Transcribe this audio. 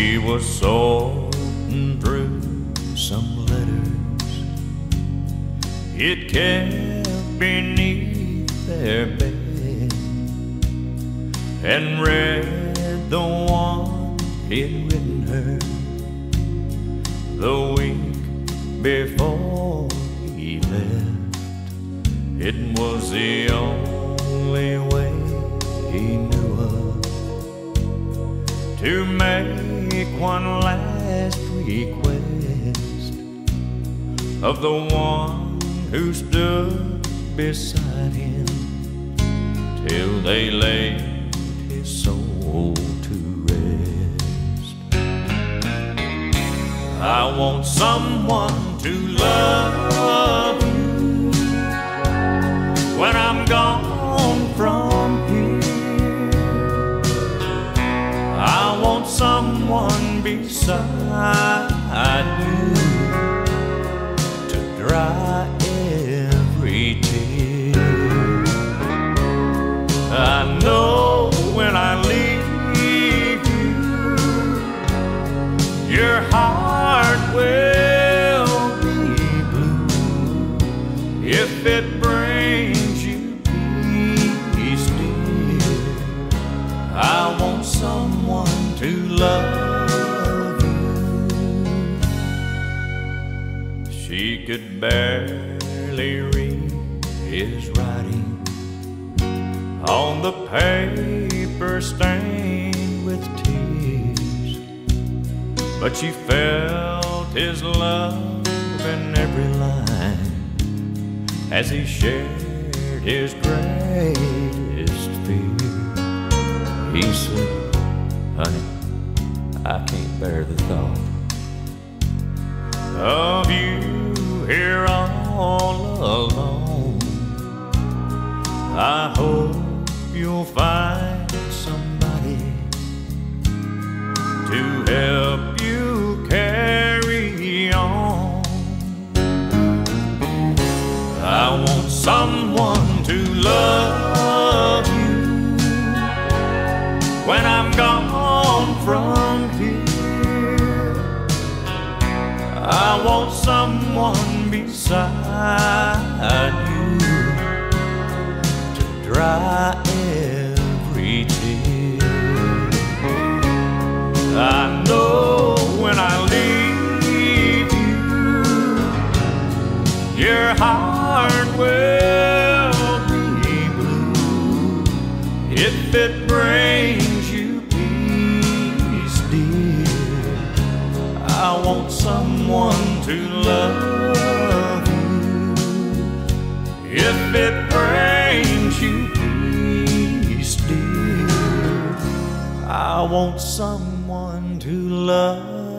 He was sorting through some letters it kept beneath their bed and read the one he'd written her the week before he left. It was the only way he knew of to make one last request of the one who stood beside him till they laid his soul to rest. I want someone to love beside you She could barely read his writing. On the paper stained with tears, but she felt his love in every line as he shared his greatest fear. He said, Honey, I can't bear the thought of you here all alone. I hope you'll find somebody to help you carry on. I want someone to love you when I'm gone from here. I want someone beside you to dry every tear. I know when I leave you, your heart will be blue if it brings you peace, dear. I want someone to love if it brings you peace, dear. I want someone to love